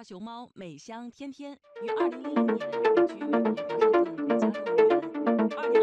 大熊猫美香天天于二零一零年移居美国华盛顿国家动物园二零